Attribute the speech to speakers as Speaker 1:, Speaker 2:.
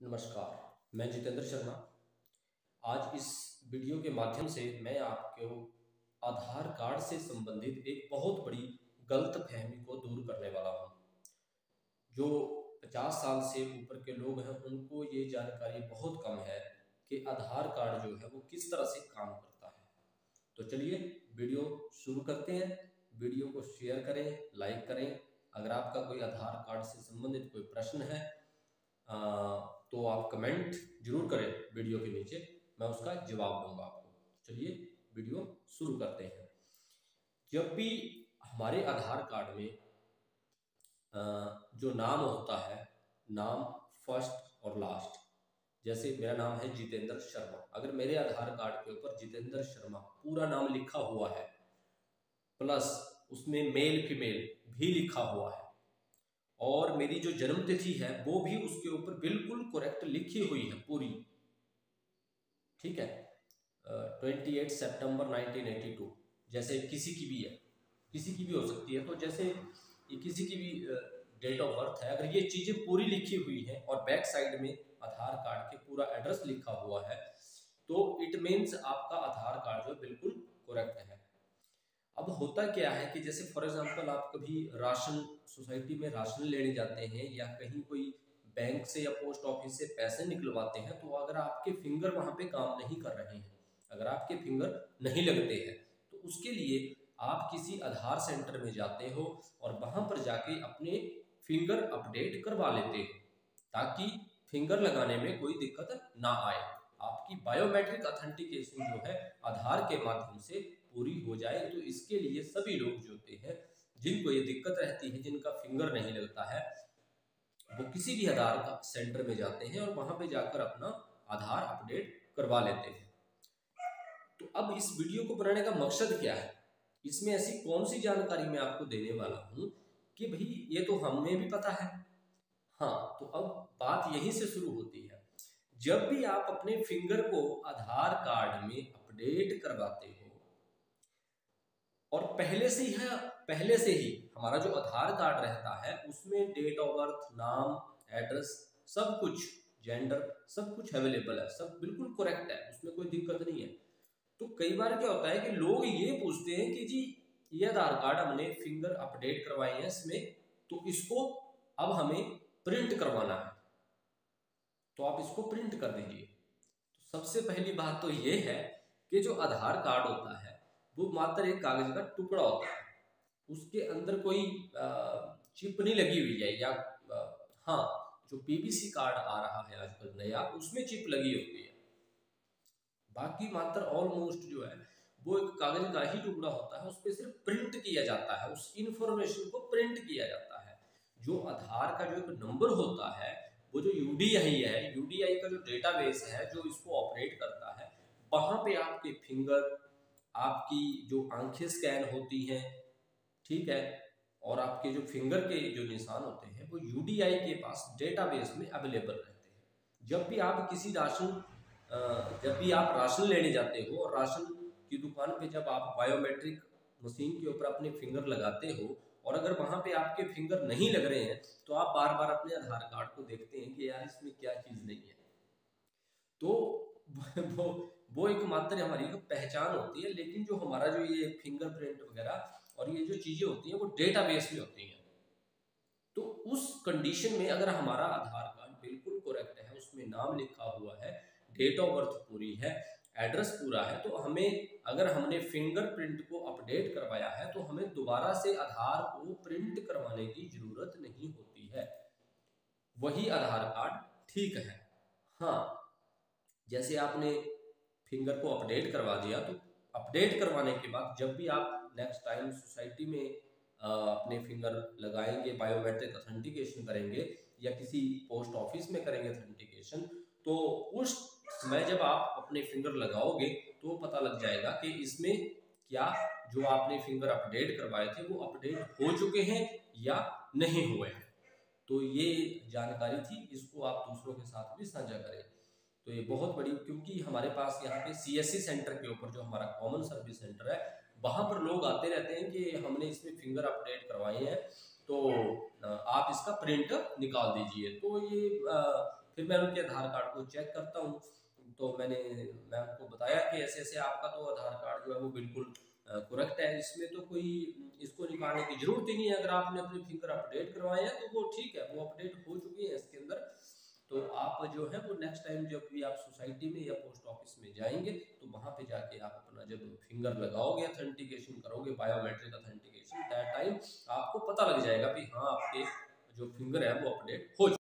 Speaker 1: नमस्कार, मैं जितेंद्र शर्मा। आज इस वीडियो के माध्यम से मैं आपको आधार कार्ड से संबंधित एक बहुत बड़ी गलत फहमी को दूर करने वाला हूँ। जो 50 साल से ऊपर के लोग हैं, उनको ये जानकारी बहुत कम है कि आधार कार्ड जो है वो किस तरह से काम करता है। तो चलिए वीडियो शुरू करते हैं। वीडियो को शेयर करें, लाइक करें। अगर आपका कोई आधार कार्ड से संबंधित कोई प्रश्न है तो आप कमेंट ज़रूर करें वीडियो के नीचे, मैं उसका जवाब दूँगा आपको। चलिए वीडियो शुरू करते हैं। जब भी हमारे आधार कार्ड में जो नाम होता है, नाम फ़र्स्ट और लास्ट जैसे मेरा नाम है जितेंद्र शर्मा। अगर मेरे आधार कार्ड के ऊपर जितेंद्र शर्मा पूरा नाम लिखा हुआ है प्लस उसमें मेल फीमेल भी लिखा हुआ है और मेरी जो जन्म तिथि है, वो भी उसके ऊपर बिल्कुल करेक्ट लिखी हुई है पूरी। ठीक है? Twenty eight September nineteen eighty two जैसे किसी की भी है, किसी की भी हो सकती है। तो जैसे किसी की भी डेट ऑफ़ बर्थ है, अगर ये चीज़ें पूरी लिखी हुई हैं और बैक साइड में आधार कार्ड के पूरा एड्रेस लिखा हुआ है तो इट मीन्स आपका आधार कार्ड जो बिल्कुल करेक्ट है। अब होता क्या है कि जैसे फॉर एग्जांपल आप कभी राशन सोसाइटी में राशन लेने जाते हैं या कहीं कोई बैंक से या पोस्ट ऑफ़िस से पैसे निकलवाते हैं तो अगर आपके फिंगर वहाँ पे काम नहीं कर रहे हैं, अगर आपके फिंगर नहीं लगते हैं तो उसके लिए आप किसी आधार सेंटर में जाते हो और वहाँ पर जाके अपने फिंगर अपडेट करवा लेते हो, ताकि फिंगर लगाने में कोई दिक्कत ना आए। आपकी बायोमेट्रिक अथेंटिकेशन जो है, आधार के माध्यम से पूरी हो जाए तो इसके लिए सभी लोग जो होते हैं, जिनको ये दिक्कत रहती है, जिनका फिंगर नहीं लगता है, वो किसी भी आधार का सेंटर में जाते हैं और वहाँ पे जाकर अपना आधार अपडेट करवा लेते हैं। तो अब इस वीडियो को बनाने का मकसद क्या है? इसमें ऐसी कौन सी जानकारी मैं आपको देने वाला हूँ कि भाई, ये तो हमें भी पता है। हाँ तो अब बात यहीं से शुरू होती है। जब भी आप अपने फिंगर को आधार कार्ड में अपडेट करवाते हो और पहले से ही पहले से ही हमारा जो आधार कार्ड रहता है, उसमें डेट ऑफ़ बर्थ नाम एड्रेस सब कुछ जेंडर सब कुछ अवेलेबल है, सब बिल्कुल करेक्ट है, उसमें कोई दिक्कत नहीं है। तो कई बार क्या होता है कि लोग ये पूछते हैं कि जी, ये आधार कार्ड हमने फिंगर अपडेट करवाए हैं इसमें तो इसको अब हमें प्रिंट करवाना है। तो आप इसको प्रिंट कर दीजिए। तो सबसे पहली बात तो ये है कि जो आधार कार्ड होता है वो मात्र एक कागज़ का टुकड़ा होता है। उसके अंदर कोई चिप नहीं लगी हुई है या हाँ जो पीवीसी कार्ड आ रहा है आजकल नया, उसमें चिप लगी होती है। बाकी मात्र ऑलमोस्ट जो है, वो एक कागज़ का ही टुकड़ा होता है उस पर सिर्फ़ प्रिंट किया जाता है, उस इंफॉर्मेशन को प्रिंट किया जाता है। जो आधार का जो एक नंबर होता है, वो जो यूडीआई है यूडीआई का जो डेटाबेस है, जो इसको ऑपरेट करता है, वहाँ पे आपके फिंगर आपकी जो आँखें स्कैन होती हैं, ठीक है, और आपके जो फिंगर के जो निशान होते हैं, वो यूडीआई के पास डेटाबेस में अवेलेबल रहते हैं। जब भी आप किसी राशन जब भी आप राशन लेने जाते हो और राशन की दुकान पे जब आप बायोमेट्रिक मशीन के ऊपर अपने फिंगर लगाते हो और अगर वहाँ पे आपके फिंगर नहीं लग रहे हैं तो आप बार बार अपने आधार कार्ड को देखते हैं कि यार इसमें क्या चीज़ नहीं है। तो वो वो एक मात्र हमारी एक पहचान होती है, लेकिन जो हमारा जो ये फिंगरप्रिंट वगैरह और ये जो चीज़ें होती हैं, वो डेटाबेस में होती हैं। तो उस कंडीशन में अगर हमारा आधार कार्ड बिल्कुल करेक्ट है, उसमें नाम लिखा हुआ है डेट ऑफ़ बर्थ पूरी है एड्रेस पूरा है तो हमें अगर हमने फिंगरप्रिंट को अपडेट करवाया है तो हमें दोबारा से आधार को प्रिंट करवाने की ज़रूरत नहीं होती है। वही आधार कार्ड ठीक है। हाँ जैसे आपने फिंगर को अपडेट करवा दिया तो अपडेट करवाने के बाद जब भी आप नेक्स्ट टाइम सोसाइटी में अपने फिंगर लगाएँगे बायोमेट्रिक अथेंटिकेशन करेंगे या किसी पोस्ट ऑफ़िस में करेंगे अथेंटिकेशन तो उस समय जब आप अपने फिंगर लगाओगे तो पता लग जाएगा कि इसमें क्या जो आपने फिंगर अपडेट करवाए थे, वो अपडेट हो चुके हैं या नहीं हुए हैं। तो ये जानकारी थी, इसको आप दूसरों के साथ भी साझा करें। तो ये बहुत बड़ी, क्योंकि हमारे पास यहाँ पे सी सेंटर के ऊपर जो हमारा कॉमन सर्विस सेंटर है, वहाँ पर लोग आते रहते हैं कि हमने इसमें फिंगर अपडेट करवाए हैं। तो आप इसका प्रिंट निकाल दीजिए। तो ये फिर मैं उनके आधार कार्ड को चेक करता हूँ। तो मैंने, मैं उनको बताया कि ऐसे ऐसे आपका तो आधार कार्ड जो है वो बिल्कुल करेक्ट है। इसमें तो कोई, इसको निकालने की ज़रूरत ही नहीं है। अगर आपने अपने फिंगर अपडेट करवाए हैं तो वो ठीक है, वो अपडेट हो चुकी है इसके अंदर। तो आप जो है वो नेक्स्ट टाइम जब भी आप सोसाइटी में या पोस्ट ऑफ़िस में जाएँगे तो वहाँ पे जाके आप अपना जब फिंगर लगाओगे अथेंटिकेशन करोगे बायोमेट्रिक अथेंटिकेशन दैट टाइम आपको पता लग जाएगा कि हाँ आपके जो फिंगर है वो अपडेट हो।